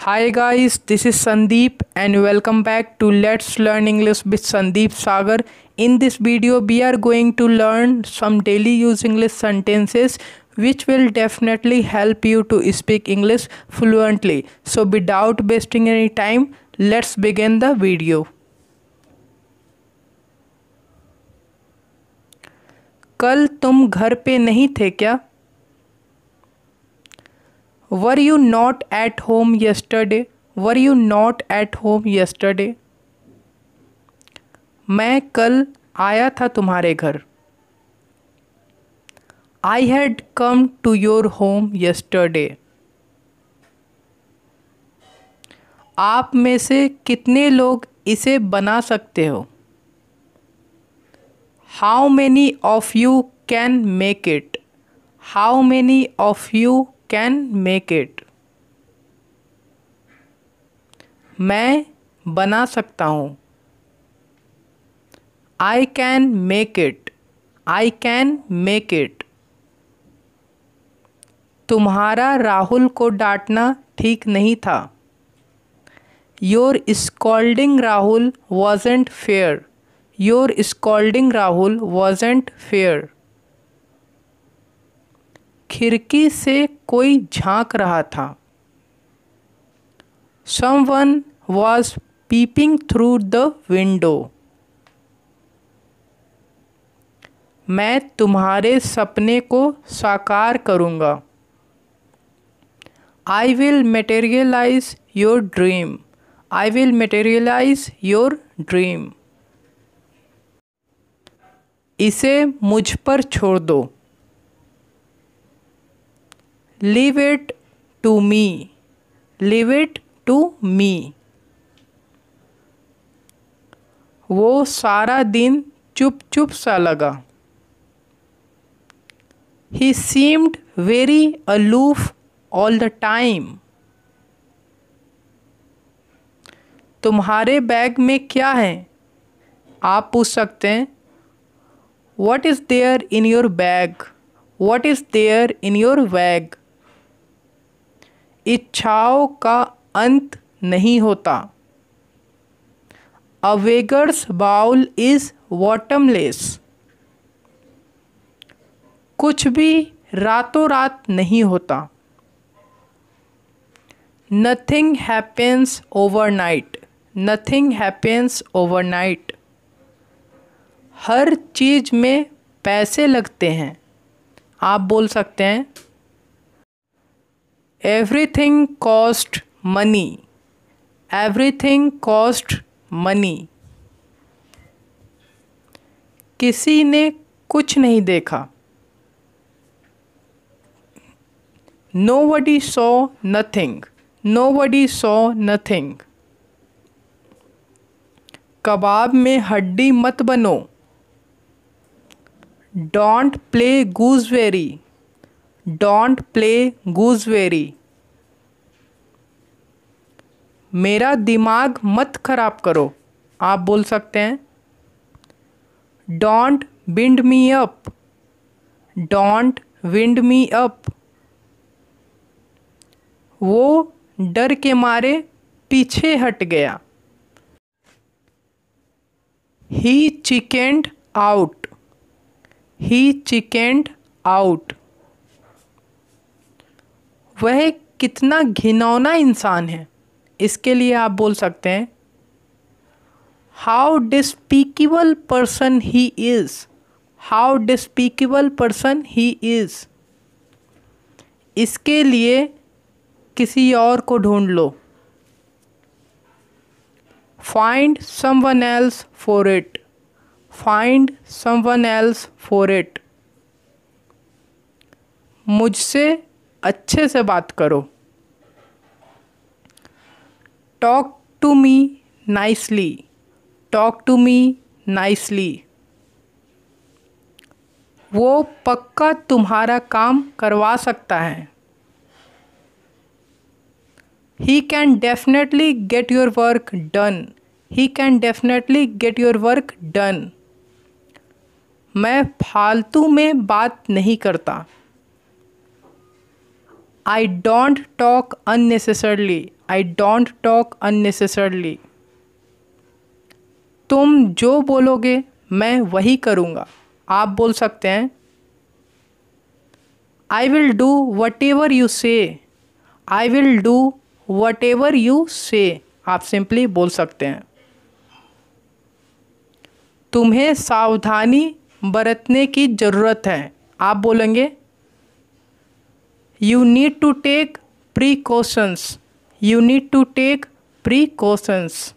Hi guys this is Sandeep and welcome back to let's learn English with Sandeep Sagar in this video we are going to learn some daily use English sentences which will definitely help you to speak English fluently so without wasting any time let's begin the video कल तुम घर पे नहीं थे क्या? Were you not at home yesterday were you not at home yesterday मैं कल आया था तुम्हारे घर। I had come to your home yesterday आप में से कितने लोग इसे बना सकते हो? How many of you can make it how many of you can make it. मैं बना सकता हूँ। I can make it. I can make it. तुम्हारा राहुल को डांटना ठीक नहीं था। Your scolding Rahul wasn't fair your scolding Rahul wasn't fair खिड़की से कोई झाँक रहा था। Someone was peeping through the window मैं तुम्हारे सपने को साकार करूँगा। I will materialise your dream I will materialise your dream इसे मुझ पर छोड़ दो। Leave it to me leave it to me वो सारा दिन चुप चुप सा लगा। He seemed very aloof all the time तुम्हारे बैग में क्या है? आप पूछ सकते हैं। What is there in your bag what is there in your bag इच्छाओं का अंत नहीं होता। A beggar's bowl is bottomless. कुछ भी रातों रात नहीं होता। Nothing happens overnight nothing happens overnight हर चीज़ में पैसे लगते हैं। आप बोल सकते हैं everything cost money everything cost money किसी ने कुछ नहीं देखा। Nobody saw nothing nobody saw nothing कबाब में हड्डी मत बनो। Don't play gooseberry don't play gooseberry. मेरा दिमाग मत खराब करो, आप बोल सकते हैं। Don't wind me up. Don't wind me up. वो डर के मारे पीछे हट गया। ही चिकेंड आउट ही चिकेंड आउट वह कितना घिनौना इंसान है। इसके लिए आप बोल सकते हैं how despicable person he is how despicable person he is इसके लिए किसी और को ढूंढ लो। Find someone else for it find someone else for it मुझसे अच्छे से बात करो। Talk to me nicely talk to me nicely वो पक्का तुम्हारा काम करवा सकता है। He can definitely get your work done he can definitely get your work done मैं फालतू में बात नहीं करता। I don't talk unnecessarily I don't talk unnecessarily तुम जो बोलोगे, मैं वही करूँगा। आप बोल सकते हैं I will do whatever you say I will do whatever you say आप सिंपली बोल सकते हैं। तुम्हें सावधानी बरतने की ज़रूरत है। आप बोलेंगे you need to take precautions. You need to take precautions.